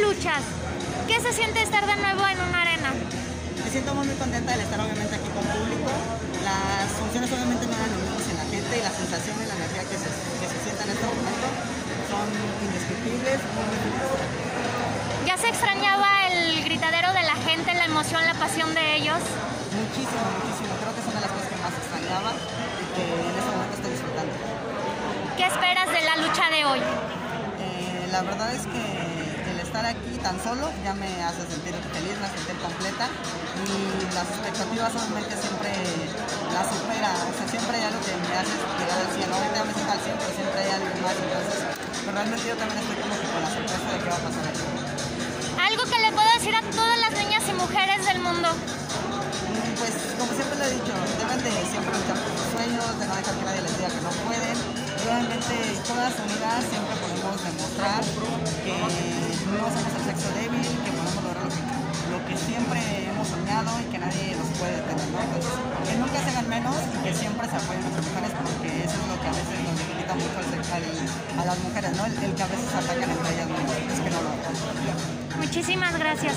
luchas. ¿Qué se siente estar de nuevo en una arena? Me siento muy, muy contenta de estar obviamente aquí con público. Las funciones obviamente no eran lo mismo en la gente y la sensación y la energía que se, que se siente en este momento son indescriptibles. ¿Ya se extrañaba el gritadero de la gente, la emoción, la pasión de ellos? Muchísimo, muchísimo. Creo que es una de las cosas que más extrañaba y que en este momento estoy disfrutando. ¿Qué esperas de la lucha de hoy? Eh, la verdad es que estar aquí tan solo ya me hace sentir feliz, me hace sentir completa y las expectativas obviamente siempre las supera, o sea, siempre hay algo que me hace llegar al cielo, ahorita me siento al 100, pero siempre hay algo más, entonces pues, realmente yo también estoy como que con la sorpresa de qué va a pasar aquí. Algo que le puedo decir a todas las niñas y mujeres del mundo. Mm, Pues como siempre le he dicho, deben de siempre luchar por sus sueños, de no dejar que nadie les diga que no pueden. Y obviamente todas unidas siempre podemos demostrar siempre hemos soñado y que nadie nos puede detener. ¿no? Entonces, que nunca se hagan menos y que siempre se apoyen entre mujeres porque eso es lo que a veces nos debilita mucho al al- a las mujeres, ¿no? El, el que a veces atacan entre ellas mismas, es que no lo hagan. Muchísimas gracias.